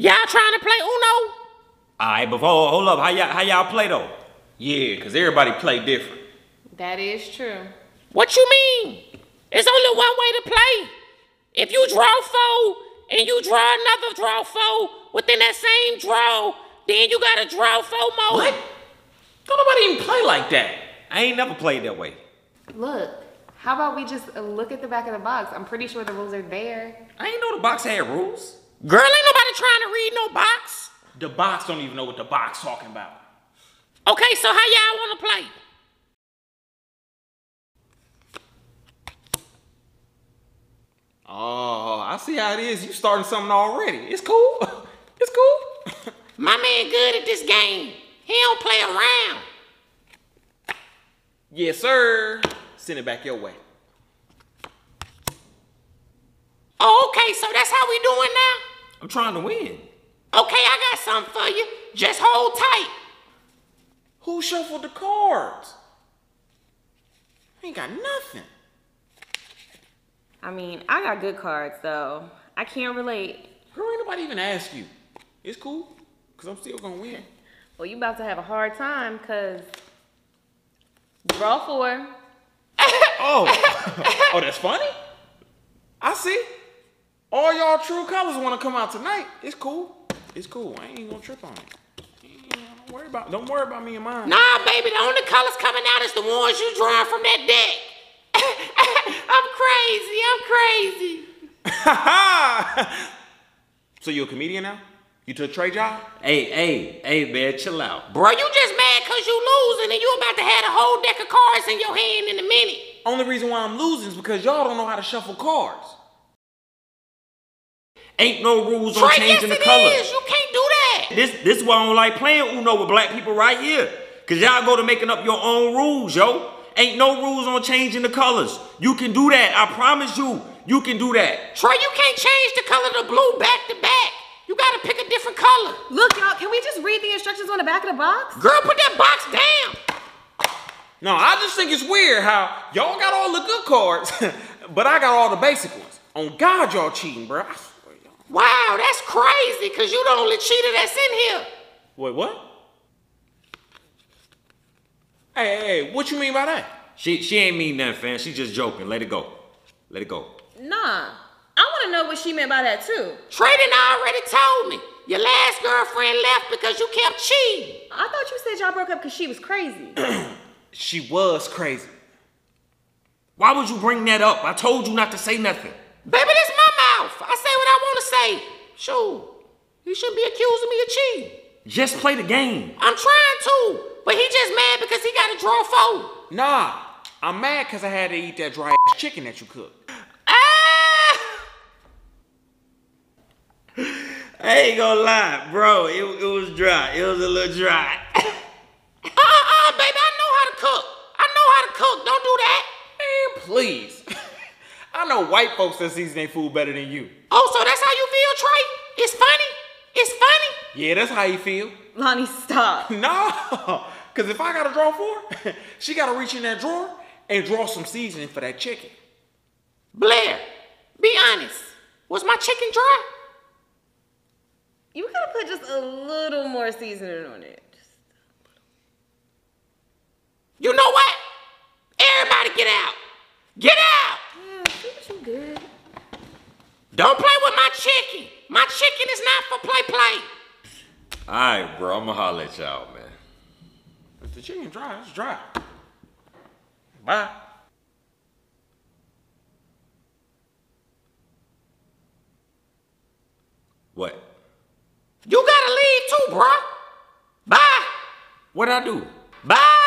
Y'all trying to play Uno? Alright, before hold up, how y'all how y'all play though? Yeah, cause everybody play different. That is true. What you mean? There's only one way to play. If you draw four and you draw another draw four within that same draw, then you gotta draw four more. What? Don't nobody even play like that. I ain't never played that way. Look, how about we just look at the back of the box? I'm pretty sure the rules are there. I ain't know the box had rules. Girl, ain't nobody trying to read no box. The box don't even know what the box talking about. Okay, so how y'all wanna play? Oh, I see how it is. You starting something already. It's cool. It's cool. My man good at this game. He don't play around. yes, sir. Send it back your way. Oh, okay, so that's how we doing now? I'm trying to win. Okay, I got something for you. Just hold tight. Who shuffled the cards? Ain't got nothing. I mean, I got good cards though. I can't relate. Girl, ain't nobody even ask you. It's cool, cause I'm still gonna win. Well, you about to have a hard time because draw four. Oh, oh, that's funny. I see. All y'all true colors want to come out tonight. It's cool. It's cool. I ain't gonna trip on it. Don't worry about. Don't worry about me and mine. Nah, baby, the only colors coming out is the ones you drawing from that deck. I'm crazy. I'm crazy. so you a comedian now? You took trade job? Hey, hey, hey, man, chill out. Bro, you just mad cause you losing and you about to have a whole deck of cards in your hand in a minute. Only reason why I'm losing is because y'all don't know how to shuffle cards. Ain't no rules on Trey, yes changing the it colors. is. You can't do that. This this is why I don't like playing Uno with black people right here. Cause y'all go to making up your own rules, yo. Ain't no rules on changing the colors. You can do that. I promise you, you can do that. Trey, you can't change the color of the blue back to back. You gotta pick a different color. Look, y'all, can we just read the instructions on the back of the box? Girl, put that box down. No, I just think it's weird how y'all got all the good cards, but I got all the basic ones. On God, y'all cheating, bro. I swear, y'all. Wow, that's crazy, cause you the only cheater that's in here. Wait, what? Hey, hey, hey, what you mean by that? She she ain't mean nothing, fam. She just joking. Let it go. Let it go. Nah. I want to know what she meant by that too. Trey done already told me. Your last girlfriend left because you kept cheating. I thought you said y'all broke up because she was crazy. She was crazy. Why would you bring that up? I told you not to say nothing. Baby, this my mouth. I say what I want to say. Sure. You shouldn't be accusing me of cheating. Just play the game. I'm trying to, but he just mad because he got to draw four. Nah, I'm mad because I had to eat that dry ass chicken that you cooked. Ah! I ain't gonna lie, bro. It, it was dry. It was a little dry. Uh-uh, baby, I know how to cook. I know how to cook. Don't do that. Man, please. I know white folks that season their food better than you. Oh, so that's how you feel, Trey? It's funny? It's funny? Yeah, that's how you feel. Lonnie, stop. No, because if I gotta draw four, she gotta reach in that drawer and draw some seasoning for that chicken. Blaire, be honest. Was my chicken dry? You gotta put just a little more seasoning on it. You know what? Everybody get out. Get out! Yeah, see what you did. Don't play with my chicken. My chicken is not for play play. Alright, bro. I'm gonna holler at y'all, man. If the chicken dry, it's dry. Bye. What? You gotta leave too, bruh. Bye. What'd I do? Bye.